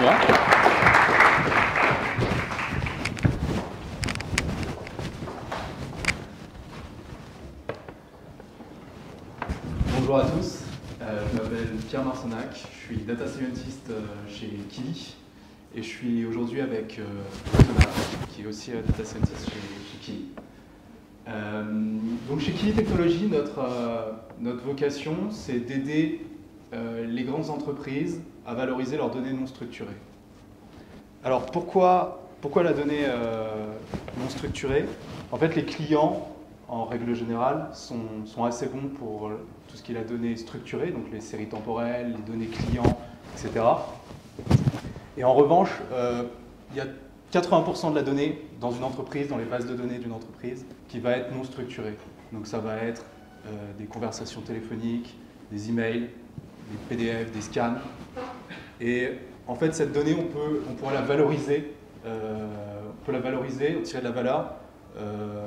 Bonjour à tous, euh, je m'appelle Pierre Marcenac, je suis data scientist euh, chez Kili. Et je suis aujourd'hui avec euh, Thomas qui est aussi euh, data scientist chez, chez Kili. Donc chez Kili Technologies, notre, notre vocation c'est d'aider les grandes entreprises à valoriser leurs données non structurées. Alors pourquoi, pourquoi la donnée euh, non structurée? En fait, les clients, en règle générale, sont, assez bons pour tout ce qui est la donnée structurée, donc les séries temporelles, les données clients, etc. Et en revanche, euh, il y a 80% de la donnée dans une entreprise, dans les bases de données d'une entreprise, qui va être non structurée. Donc ça va être euh, des conversations téléphoniques, des emails, des PDF, des scans. Et en fait, cette donnée, on, peut, on pourra la valoriser, euh, on peut la valoriser, en tirer de la valeur euh,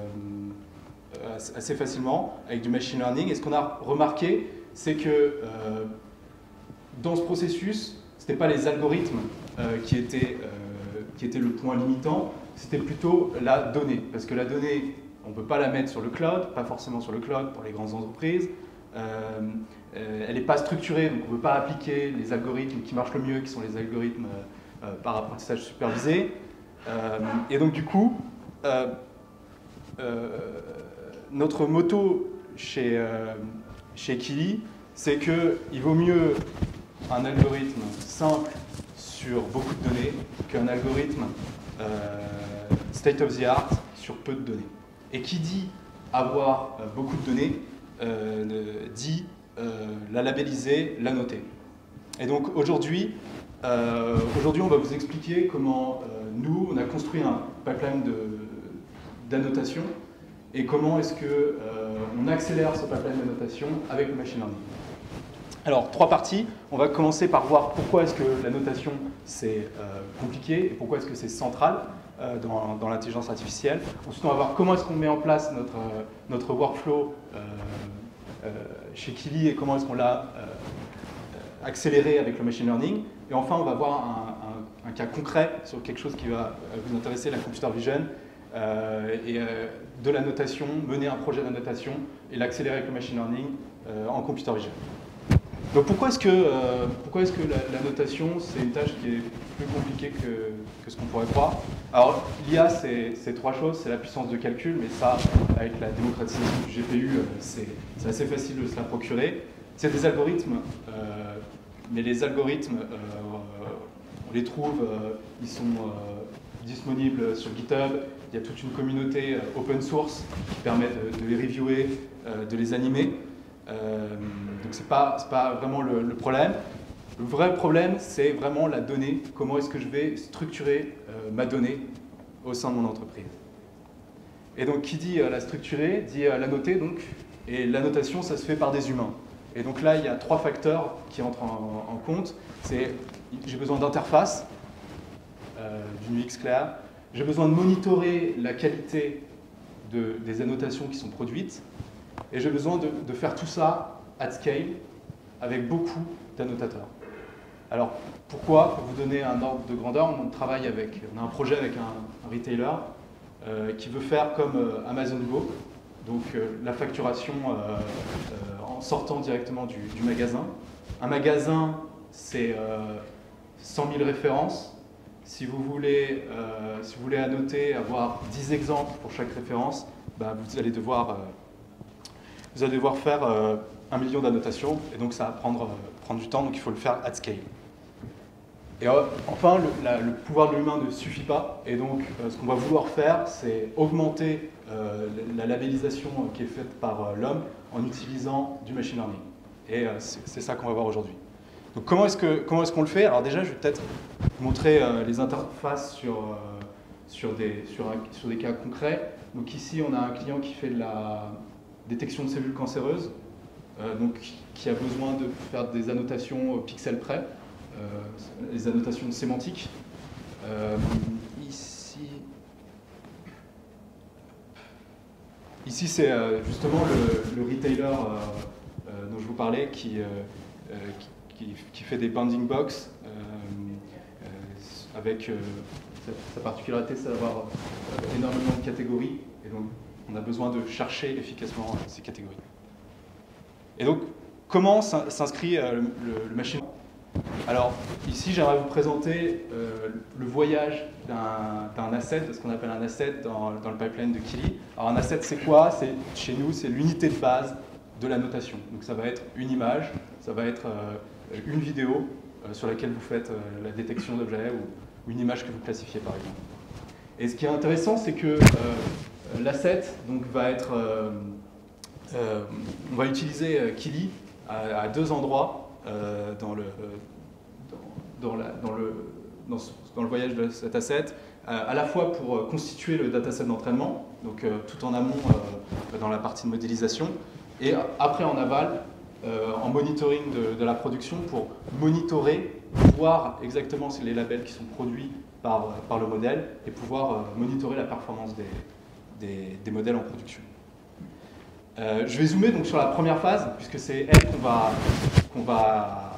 assez facilement avec du machine learning. Et ce qu'on a remarqué, c'est que euh, dans ce processus, ce n'était pas les algorithmes qui, étaient, qui étaient le point limitant, c'était plutôt la donnée. Parce que la donnée, on ne peut pas la mettre sur le cloud, pas forcément sur le cloud pour les grandes entreprises. Euh, euh, elle n'est pas structurée, donc on ne peut pas appliquer les algorithmes qui marchent le mieux, qui sont les algorithmes euh, par apprentissage supervisé. Et donc du coup, notre motto chez, chez Kili, c'est qu'il vaut mieux un algorithme simple sur beaucoup de données qu'un algorithme state of the art sur peu de données. Et qui dit avoir beaucoup de données, euh, dit euh, la labelliser, la noter. Et donc aujourd'hui, euh, on va vous expliquer comment nous, on a construit un pipeline d'annotation et comment est-ce que on accélère ce pipeline d'annotation avec le machine learning. Alors, trois parties. On va commencer par voir pourquoi est-ce que la notation c'est compliqué et pourquoi est-ce que c'est central dans, dans l'intelligence artificielle. Ensuite, on va voir comment est-ce qu'on met en place notre, euh, notre workflow euh, euh, chez Kili et comment est-ce qu'on l'a euh, euh, accéléré avec le machine learning. Et enfin, on va voir un, cas concret sur quelque chose qui va euh, vous intéresser, la computer vision, euh, et euh, de la notation, mener un projet d'annotation et l'accélérer avec le machine learning euh, en computer vision. Donc pourquoi est-ce que, euh, pourquoi est-ce que la, notation, c'est une tâche qui est plus compliquée que, que ce qu'on pourrait croire? Alors l'IA, c'est trois choses, c'est la puissance de calcul, mais ça, avec la démocratisation du GPU, euh, c'est assez facile de se la procurer. C'est des algorithmes, euh, mais les algorithmes, on les trouve, ils sont disponibles sur GitHub, il y a toute une communauté open source qui permet de, de les reviewer, de les animer. Euh, donc pas c'est pas vraiment le, problème. Le vrai problème, c'est vraiment la donnée. Comment est-ce que je vais structurer euh, ma donnée au sein de mon entreprise? Et donc qui dit euh, la structurer dit la noter donc. Et la notation, ça se fait par des humains. Et donc là, il y a trois facteurs qui entrent en, compte. C'est j'ai besoin d'interface, d'une UX claire. J'ai besoin de monitorer la qualité de- des annotations qui sont produites. Et j'ai besoin de, faire tout ça at scale avec beaucoup d'annotateurs. Alors pourquoi Pour vous donner un ordre de grandeur, on travaille avec, on a un projet avec un, retailer euh, qui veut faire comme euh, Amazon Go, donc euh, la facturation en sortant directement du, magasin. Un magasin, c'est euh, 100 000 références. Si vous voulez, annoter, avoir 10 exemples pour chaque référence, bah, vous allez devoir vous allez devoir faire euh, un million d'annotations, et donc ça va prendre, euh, prendre du temps, donc il faut le faire at scale. Et euh, enfin, le, pouvoir de l'humain ne suffit pas, et donc ce qu'on va vouloir faire, c'est augmenter la la labellisation qui est faite par l'homme en utilisant du machine learning. Et c'est ça qu'on va voir aujourd'hui. Donc comment est-ce que- comment est-ce qu'on le fait? Alors déjà, je vais peut-être montrer les interfaces sur, sur, des, sur des cas concrets. Donc ici, on a un client qui fait de la détection de cellules cancéreuses, euh, donc qui a besoin de faire des annotations au pixel près, euh, les annotations sémantiques. Euh, ici, ici c'est euh, justement le, le retailer euh, euh, dont je vous parlais qui, euh, euh, qui, fait des bounding box, euh, euh, avec sa particularité, c'est d'avoir énormément de catégories, on a besoin de chercher efficacement ces catégories. Et donc, comment s'inscrit le, le machine? Alors, ici, j'aimerais vous présenter euh, le voyage d'un asset, ce qu'on appelle un asset dans, le pipeline de Kili. Alors, un asset, c'est quoi? Chez nous, c'est l'unité de base de la notation. Donc, ça va être une image, ça va être euh, une vidéo euh, sur laquelle vous faites la détection d'objets ou, une image que vous classifiez, par exemple. Et ce qui est intéressant, c'est que l'asset va être... on va utiliser Kili à deux endroits euh, dans, le, dans, dans, le, dans, le voyage de cet asset, euh, à la fois pour euh, constituer le dataset d'entraînement, donc tout en amont dans la partie de modélisation, et après en aval, en monitoring de, de, la production pour monitorer, voir exactement les labels qui sont produits par, par le modèle et pouvoir monitorer la performance des, des, modèles en production. Euh, je vais zoomer donc sur la première phase, puisque c'est elle qu'on va, va,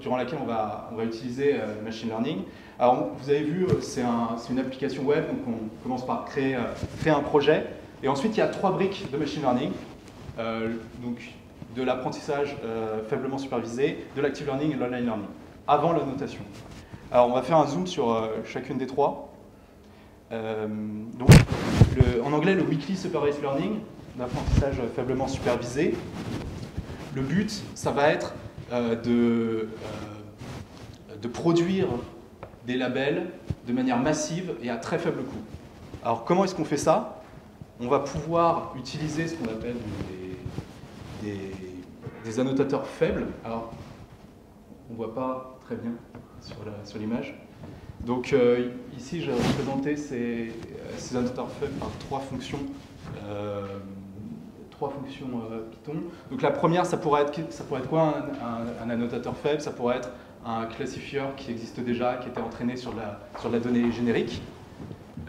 durant laquelle on va, on va utiliser euh, machine learning. Alors, vous avez vu, euh, c'est un, une application web, donc on commence par créer, créer, un projet. Et ensuite, il y a trois briques de machine learning. donc, de l'apprentissage faiblement supervisé, de l'active learning et de l'online learning, avant la notation. Alors, on va faire un zoom sur chacune des trois. donc, en anglais, le weekly supervised learning, d'apprentissage faiblement supervisé. Le but, ça va être euh, de, euh, de produire des labels de manière massive et à très faible coût. Alors comment est-ce qu'on fait ça? On va pouvoir utiliser ce qu'on appelle des, des, annotateurs faibles. Alors, on ne voit pas très bien sur l'image. Donc euh, ici, j'ai représenté ces, ces, annotateurs faibles par trois fonctions trois fonctions euh, Python. Donc la première, ça pourrait être, ça pourrait être quoi un, annotateur faible? Ça pourrait être un classifieur qui existe déjà, qui était entraîné sur la, sur la donnée générique.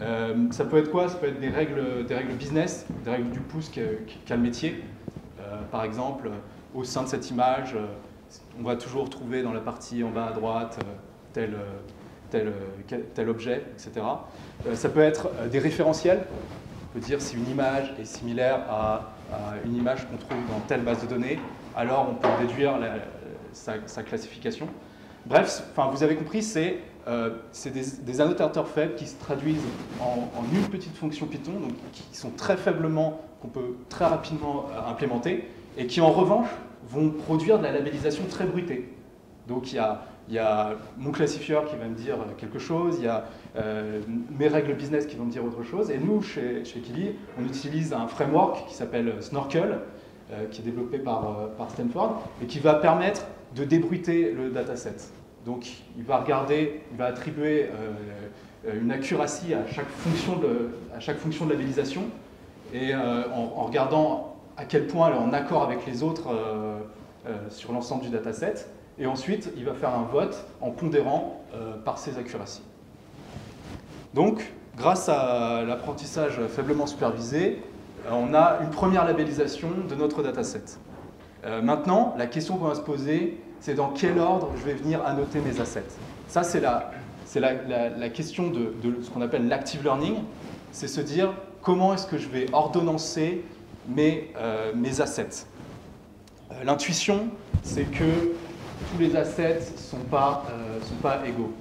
Euh, ça peut être quoi? Ça peut être des règles, des règles business, des règles du pouce qu'a le métier. Euh, par exemple, au sein de cette image, on va toujours trouver dans la partie en bas à droite tel, tel, tel objet, etc. ça peut être des référentiels. On peut dire si une image est similaire à une image qu'on trouve dans telle base de données, alors on peut déduire sa, classification. Bref, vous avez compris, c'est euh, des, annotateurs faibles qui se traduisent en, une petite fonction Python, donc qui sont très faiblement, qu'on peut très rapidement euh, implémenter, et qui en revanche vont produire de la labellisation très bruitée. Donc il y a il y a mon classifieur qui va me dire quelque chose, il y a euh, mes règles business qui vont me dire autre chose. Et nous, chez, chez Kili, on utilise un framework qui s'appelle Snorkel, euh, qui est développé par, euh, par, Stanford, et qui va permettre de débruiter le dataset. Donc, il va regarder, il va attribuer une accuracy à chaque fonction de, à chaque fonction de labellisation, et en, en, regardant à quel point elle est en accord avec les autres sur l'ensemble du dataset. Et ensuite, il va faire un vote en pondérant euh, par ses accuracies. Donc, grâce à l'apprentissage faiblement supervisé, euh, on a une première labellisation de notre dataset. Euh, maintenant, la question qu'on va se poser, c'est dans quel ordre je vais venir annoter mes assets. Ça, c'est la, question de, ce qu'on appelle l'active learning. C'est se dire comment est-ce que je vais ordonnancer mes assets? L'intuition, c'est que tous les assets ne sont, pas, euh, sont pas égaux.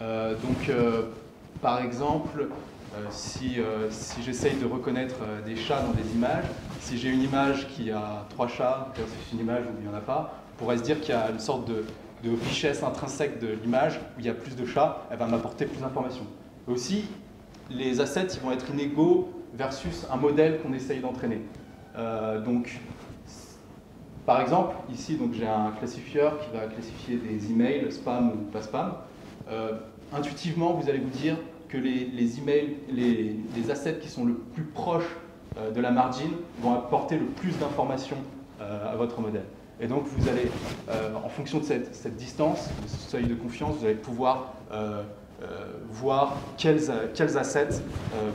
Euh, donc, euh, par exemple, si, si j'essaye de reconnaître des chats dans des images, si j'ai une image qui a trois chats versus une image où il n'y en a pas, on pourrait se dire qu'il y a une sorte de, de richesse intrinsèque de l'image où il y a plus de chats, elle va m'apporter plus d'informations. Aussi, les assets ils vont être inégaux versus un modèle qu'on essaye d'entraîner. donc, par exemple, ici, j'ai un classifieur qui va classifier des emails, spam ou pas spam. Euh, intuitivement, vous allez vous dire que les, emails, les, assets qui sont le plus proches euh, de la margin vont apporter le plus d'informations euh, à votre modèle. Et donc, vous allez, en fonction de cette, distance, de ce seuil de confiance, vous allez pouvoir voir quels, quels assets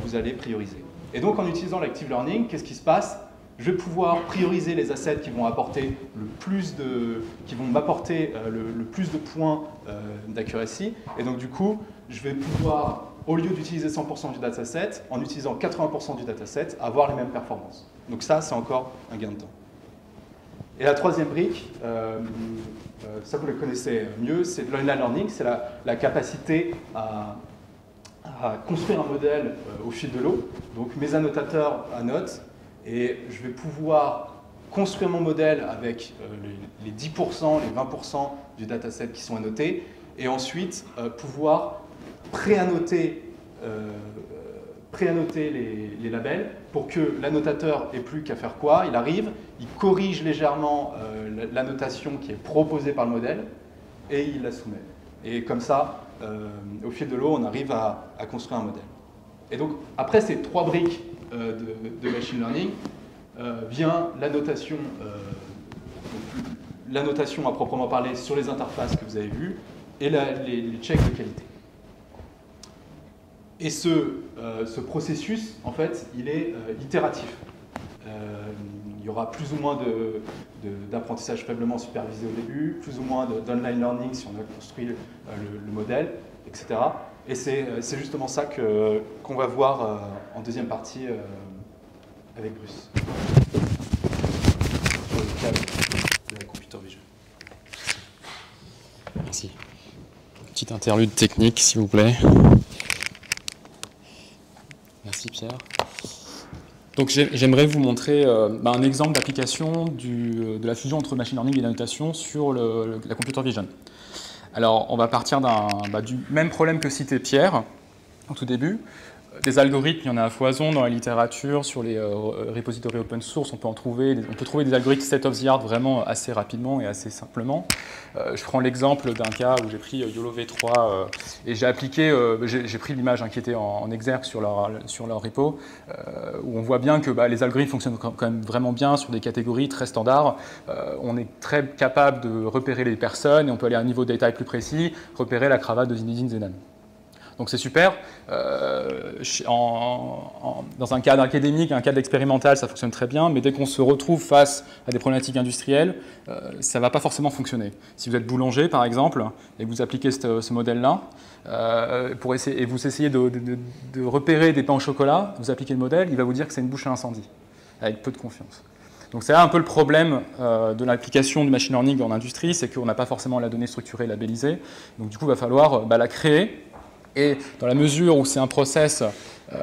vous allez prioriser. Et donc, en utilisant l'active learning, qu'est-ce qui se passe? Je vais pouvoir prioriser les assets qui vont apporter le plus de, qui vont m'apporter euh, le, plus de points euh, d'accuracy. Et donc du coup, je vais pouvoir, au lieu d'utiliser 100% du dataset, en utilisant 80% du dataset, avoir les mêmes performances. Donc ça, c'est encore un gain de temps. Et la troisième brique, euh, ça vous le connaissez mieux, c'est le learning, c'est la, capacité à, à, construire un modèle au fil de l'eau. Donc mes annotateurs annotent, et je vais pouvoir construire mon modèle avec euh, les, 10%, les 20% du dataset qui sont annotés, et ensuite euh, pouvoir préannoter euh, préannoter les, les, labels pour que l'annotateur ait plus qu'à faire quoi? Il arrive, il corrige légèrement l'annotation qui est proposée par le modèle et il la soumet. Et comme ça, au fil de l'eau, on arrive à, à, construire un modèle. Et donc, après ces trois briques euh, de, machine learning euh, vient euh, l'annotation à proprement parler sur les interfaces que vous avez vues et les, checks de qualité. Et ce, ce, processus, en fait, il est itératif. il y aura plus ou moins d'apprentissage faiblement supervisé au début, plus ou moins d'online learning si on a construit le modèle, etc. Et euh, c'est justement ça qu'on va voir euh, en deuxième partie euh, avec Bruce. Sur le cas de la computer vision. Merci. Petite interlude technique, s'il vous plaît. Merci Pierre. Donc j'aimerais vous montrer bah, un exemple d'application de la fusion entre machine learning et la notation sur la computer vision. Alors, on va partir bah, du même problème que citait Pierre au tout début. Des algorithmes, il y en a à foison dans la littérature, sur les euh, repositories open source, on peut, en trouver, on peut trouver des algorithmes state of the art vraiment assez rapidement et assez simplement. Euh, je prends l'exemple d'un cas où j'ai pris euh, YOLO V3 et j'ai appliqué, j'ai pris l'image qui était en, exergue sur leur, sur leur repo, où on voit bien que bah, les algorithmes fonctionnent quand même vraiment bien sur des catégories très standards. on est très capable de repérer les personnes et on peut aller à un niveau de détail plus précis, repérer la cravate de Zinedine Zidane. Donc c'est super. Euh, dans un cadre académique, un cadre expérimental, ça fonctionne très bien, mais dès qu'on se retrouve face à des problématiques industrielles, euh, ça ne va pas forcément fonctionner. Si vous êtes boulanger, par exemple, et que vous appliquez ce, modèle-là, euh, et vous essayez de, repérer des pains au chocolat, vous appliquez le modèle, il va vous dire que c'est une bouche à incendie, avec peu de confiance. Donc c'est un peu le problème de l'application du machine learning en industrie, c'est qu'on n'a pas forcément la donnée structurée labellisée. Donc du coup, il va falloir bah, la créer et dans la mesure où c'est un process euh,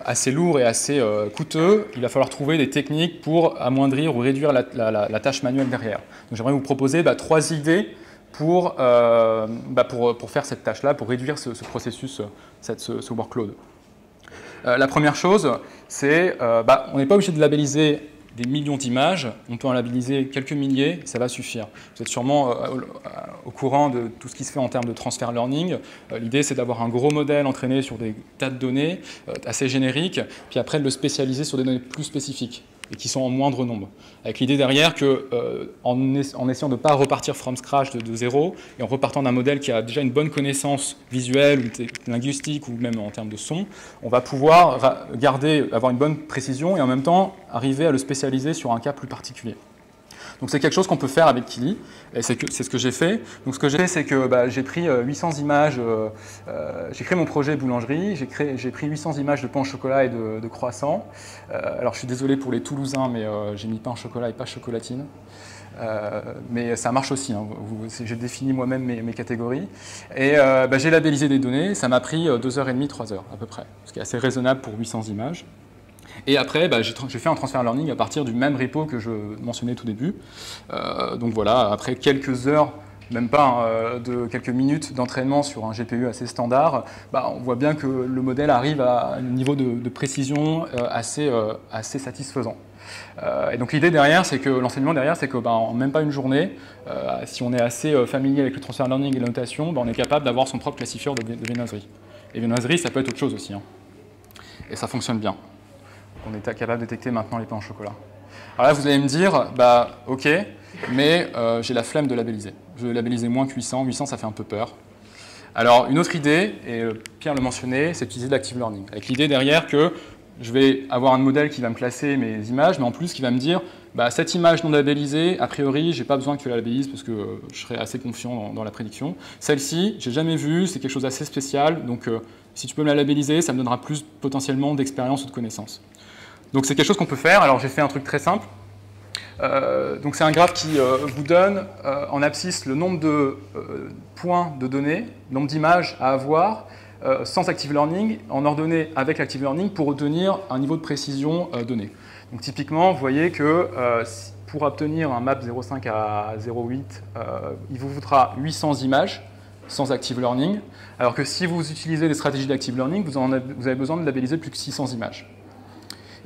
assez lourd et assez euh, coûteux, il va falloir trouver des techniques pour amoindrir ou réduire la, tâche manuelle derrière. Donc j'aimerais vous proposer bah, trois idées pour, euh, bah, pour, pour, faire cette tâche-là, pour réduire ce, processus, cette, ce, workload. la première chose, c'est bah, on n'est pas obligé de labelliser des millions d'images, on peut en labelliser quelques milliers, ça va suffire. Vous êtes sûrement euh, au, courant de tout ce qui se fait en termes de transfer learning. Euh, l'idée, c'est d'avoir un gros modèle entraîné sur des tas de données euh, assez génériques, puis après de le spécialiser sur des données plus spécifiques et qui sont en moindre nombre. Avec l'idée derrière que, euh, en, essayant de ne pas repartir from scratch de, zéro, et en repartant d'un modèle qui a déjà une bonne connaissance visuelle, ou linguistique, ou même en termes de son, on va pouvoir garder, avoir une bonne précision, et en même temps arriver à le spécialiser sur un cas plus particulier. Donc c'est quelque chose qu'on peut faire avec Kili, et c'est ce que j'ai fait. Donc ce que j'ai fait, c'est que bah, j'ai pris 800 euh, images, euh, euh, j'ai créé mon projet boulangerie, j'ai pris 800 images de pain au chocolat et de, croissants. alors je suis désolé pour les Toulousains, mais j'ai mis pain au chocolat et pas chocolatine. mais ça marche aussi, hein. j'ai défini moi-même mes, catégories. Et bah, j'ai labellisé des données, ça m'a pris 2h30, 3h à peu près, ce qui est assez raisonnable pour 800 images. Et après, bah, j'ai fait un transfer learning à partir du même repo que je mentionnais tout début. Euh, donc voilà, après quelques heures, même pas hein, euh, de quelques minutes d'entraînement sur un GPU assez standard, bah, on voit bien que le modèle arrive à un niveau de, précision euh, assez, satisfaisant. et donc l'idée derrière, c'est que l'enseignement derrière, c'est que bah, même pas une journée, si on est assez familier avec le transfer learning et la notation, on est capable d'avoir son propre classifieur de, de viennoiserie. Et viennoiserie, ça peut être autre chose aussi. Hein. Et ça fonctionne bien on est capable de détecter maintenant les pains au chocolat. Alors là, vous allez me dire, bah ok, mais euh, j'ai la flemme de labelliser. Je vais labelliser moins que 800. 800, ça fait un peu peur. Alors, une autre idée, et euh, Pierre le mentionnait, c'est d'utiliser l'active learning. Avec l'idée derrière que je vais avoir un modèle qui va me classer mes images, mais en plus qui va me dire bah, cette image non labellisée, a priori, j'ai pas besoin que tu la labellises parce que euh, je serai assez confiant dans, la prédiction. Celle-ci, j'ai jamais vu, c'est quelque chose d'assez spécial, donc si tu peux me la labelliser, ça me donnera plus potentiellement d'expérience ou de connaissances. Donc c'est quelque chose qu'on peut faire. Alors j'ai fait un truc très simple. Euh, donc c'est un graphe qui vous donne en abscisse le nombre de points de données, nombre d'images à avoir sans Active Learning, en ordonnée avec Active Learning pour obtenir un niveau de précision donné. Donc typiquement, vous voyez que euh, pour obtenir un map 0,5 à 0,8, euh, il vous faudra 800 images sans Active Learning, alors que si vous utilisez des stratégies d'Active Learning, vous, avez, besoin de labelliser plus que 600 images.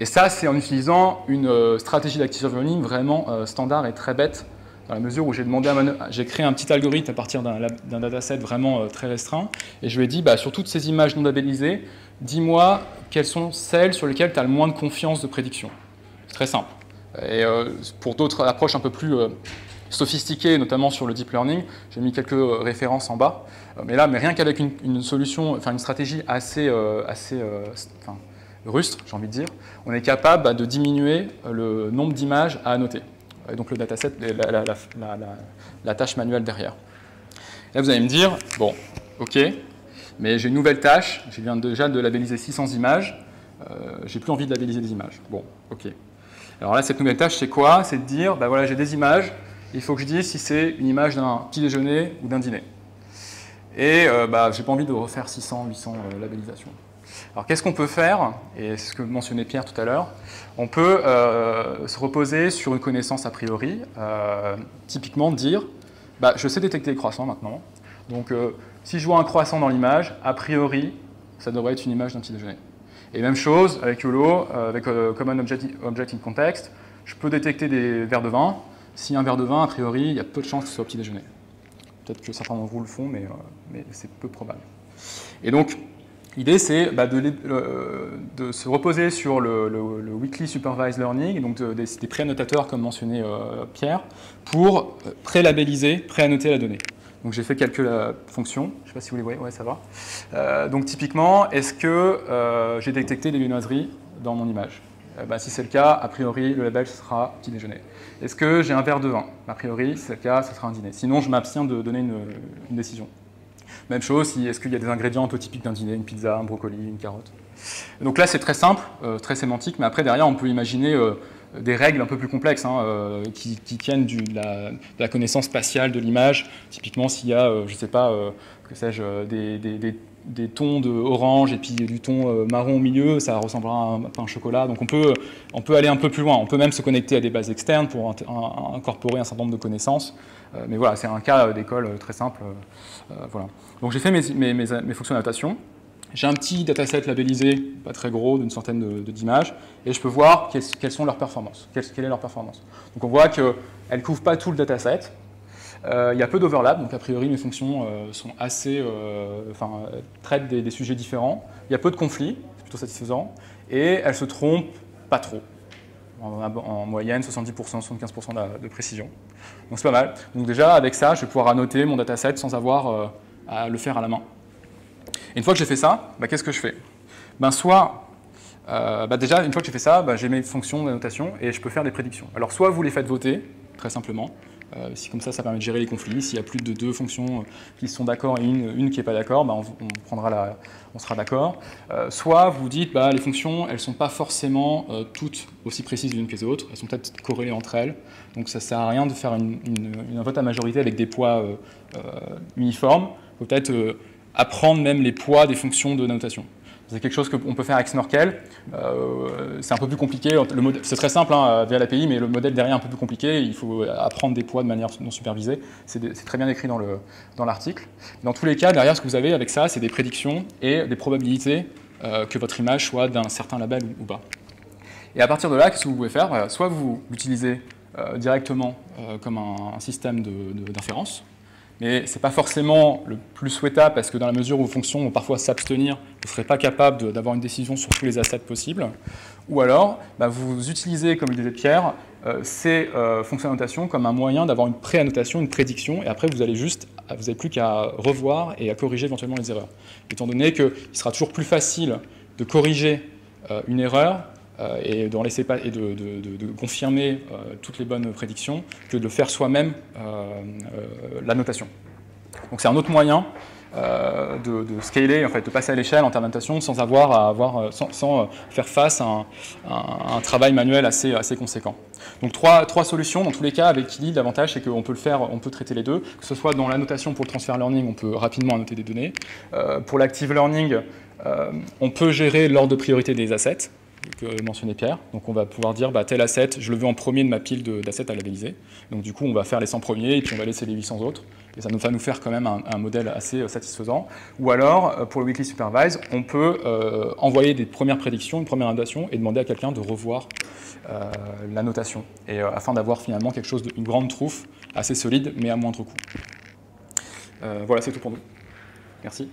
Et ça, c'est en utilisant une euh, stratégie d'Active Learning vraiment standard et très bête, dans la mesure où j'ai demandé j'ai créé un petit algorithme à partir d'un dataset vraiment très restreint, et je lui ai dit, bah, sur toutes ces images non labellisées, dis-moi quelles sont celles sur lesquelles tu as le moins de confiance de prédiction. Très simple. Et euh, pour d'autres approches un peu plus euh, sophistiquées, notamment sur le deep learning, j'ai mis quelques euh, références en bas. mais là, mais rien qu'avec une, solution, enfin une stratégie assez, assez rustre, j'ai envie de dire, on est capable bah, de diminuer le nombre d'images à annoter. Et donc le dataset, la, tâche manuelle derrière. là, vous allez me dire, bon, ok, mais j'ai une nouvelle tâche, je viens déjà de labelliser 600 images, j'ai plus envie de labelliser des images. Bon, ok. Alors là, cette nouvelle tâche, c'est quoi? C'est de dire, bah voilà, j'ai des images, il faut que je dise si c'est une image d'un petit déjeuner ou d'un dîner. Et euh, bah, j'ai pas envie de refaire 600, 800 euh, labellisations. Alors qu'est-ce qu'on peut faire Et c'est ce que mentionnait Pierre tout à l'heure. On peut euh, se reposer sur une connaissance a priori, typiquement dire, bah, je sais détecter les croissants maintenant. Donc si je vois un croissant dans l'image, a priori, ça devrait être une image d'un petit déjeuner. Et même chose avec YOLO, euh, avec euh, Common Object, in Context, je peux détecter des verres de vin. Si un verre de vin, a priori, il y a peu de chances que ce soit petit déjeuner. Peut-être que certains d'entre vous le font, mais, euh, mais c'est peu probable. Et donc, l'idée, c'est bah, de, de, se reposer sur le, Weekly Supervised Learning, donc des, des pré-annotateurs, comme mentionné Pierre, pour pré-labelliser, pré-annoter la donnée. Donc j'ai fait quelques euh, fonctions, je ne sais pas si vous les voyez, ouais ça va. Euh, donc typiquement, est-ce que euh, j'ai détecté des viennoiseries dans mon image? Bah, Si c'est le cas, a priori le label sera petit déjeuner. Est-ce que j'ai un verre de vin? A priori, si c'est le cas, ce sera un dîner. Sinon, je m'abstiens de donner une, décision. Même chose, est-ce qu'il y a des ingrédients typiques d'un dîner, une pizza, un brocoli, une carotte? Donc là, c'est très simple, très sémantique, mais après, derrière, on peut imaginer des règles un peu plus complexes hein, euh, qui, tiennent de, la, connaissance spatiale de l'image. Typiquement, s'il y a, euh, je ne sais pas, euh, que sais-je, des, tons de orange et puis du ton marron au milieu, ça ressemblera à un pain chocolat. Donc on peut, on peut aller un peu plus loin. On peut même se connecter à des bases externes pour incorporer un certain nombre de connaissances. Mais voilà, c'est un cas d'école très simple. voilà. Donc j'ai fait mes, fonctions d'adaptation. J'ai un petit dataset labellisé, pas très gros, d'une centaine d'images, et je peux voir quelles, sont leurs performances, quelle, est leur performance. Donc on voit qu'elles ne couvrent pas tout le dataset. Euh, il y a peu d'overlap, donc a priori mes fonctions euh, sont assez, euh, traitent des, sujets différents. Il y a peu de conflits, c'est plutôt satisfaisant, et elles se trompent pas trop. En, moyenne, 70%, 75% de, précision. Donc c'est pas mal. Donc déjà, avec ça, je vais pouvoir annoter mon dataset sans avoir à le faire à la main une fois que j'ai fait ça, bah, qu'est-ce que je fais? Ben, Soit, euh, bah, déjà, une fois que j'ai fait ça, bah, j'ai mes fonctions d'annotation et je peux faire des prédictions. Alors, soit vous les faites voter, très simplement, euh, si comme ça, ça permet de gérer les conflits. S'il y a plus de deux fonctions qui sont d'accord et une, qui n'est pas d'accord, la, on sera d'accord. Euh, soit vous dites, bah, les fonctions, elles ne sont pas forcément toutes aussi précises les unes que les autres, elles sont peut-être corrélées entre elles. Donc ça ne sert à rien de faire une, un vote à majorité avec des poids uniformes. Peut-être apprendre même les poids des fonctions de notation. C'est quelque chose qu'on peut faire avec Snorkel. Euh, c'est un peu plus compliqué. C'est très simple hein, via l'API, mais le modèle derrière est un peu plus compliqué. Il faut apprendre des poids de manière non supervisée. C'est très bien écrit dans l'article. Dans, tous les cas, derrière, ce que vous avez avec ça, c'est des prédictions et des probabilités euh, que votre image soit d'un certain label ou, pas. Et à partir de là, qu'est-ce que vous pouvez faire? Soit vous l'utilisez euh, directement comme un, un système d'inférence, mais ce n'est pas forcément le plus souhaitable parce que dans la mesure où vos fonctions vont parfois s'abstenir, vous ne serez pas capable d'avoir une décision sur tous les assets possibles. Ou alors, bah, vous utilisez, comme le disait Pierre, euh, ces euh, fonctions d'annotation comme un moyen d'avoir une pré-annotation, une prédiction, et après vous n'avez plus qu'à revoir et à corriger éventuellement les erreurs. Étant donné qu'il sera toujours plus facile de corriger euh, une erreur et, de, laisser pas, et de, confirmer toutes les bonnes prédictions que de faire soi-même la notation. Donc c'est un autre moyen euh, de, scaler, en fait, de passer à l'échelle en termes d'annotation sans avoir à avoir, euh, sans, euh, faire face à un, travail manuel assez, assez conséquent. Donc trois, trois, solutions, dans tous les cas, avec Kili, l'avantage c'est qu'on peut le faire, on peut traiter les deux, que ce soit dans l'annotation pour le transfer learning, on peut rapidement annoter des données. pour l'active learning, on peut gérer l'ordre de priorité des assets, que mentionnait Pierre. Donc on va pouvoir dire bah, tel asset, je le veux en premier de ma pile d'assets à labelliser. Donc du coup, on va faire les 100 premiers et puis on va laisser les 800 autres. Et ça nous va nous faire quand même un, modèle assez euh, satisfaisant. Ou alors, euh, pour le weekly supervise, on peut euh, envoyer des premières prédictions, une première notation et demander à quelqu'un de revoir la notation. Et afin d'avoir finalement quelque chose, d'une grande trouffe assez solide, mais à moindre coût. voilà, c'est tout pour nous. Merci.